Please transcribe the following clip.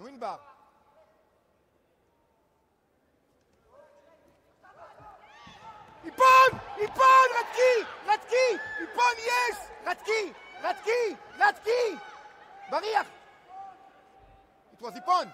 Nous, une barre. Il Ratki Ratki Il yes Ratki Ratki Ratki Barrière. It was Ipon